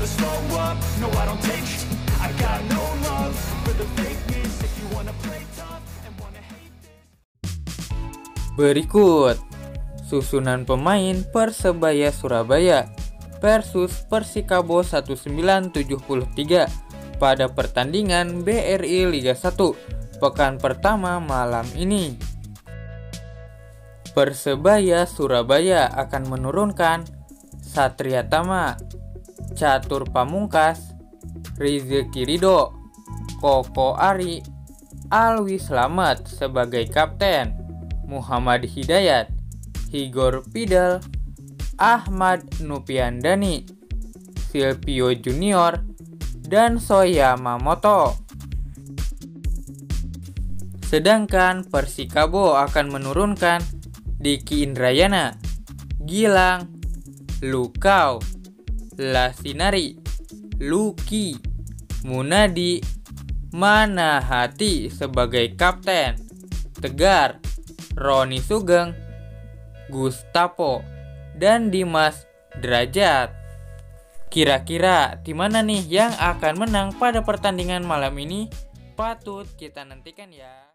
never slow up, no I don't take sh- I got no love for the fakeness If you wanna play tough and wanna hate this. Berikut. Susunan pemain Persebaya Surabaya versus Persikabo 1973 pada pertandingan BRI Liga 1 pekan pertama malam ini. Persebaya Surabaya akan menurunkan Satria Tama, Catur Pamungkas, Rizky Ridho, Koko Ari, Alwi Slamet sebagai kapten, Muhammad Hidayat, Higor Pidal, Ahmad Nupiandani, Silvio Junior, dan Soya Mamoto. Sedangkan Persikabo akan menurunkan Diki Indrayana, Gilang, Lukau, Lasinari, Luki, Munadi, Manahati sebagai kapten, Tegar, Roni Sugeng, Gustapo, dan Dimas Derajat. Kira-kira di mana nih yang akan menang pada pertandingan malam ini? Patut kita nantikan ya.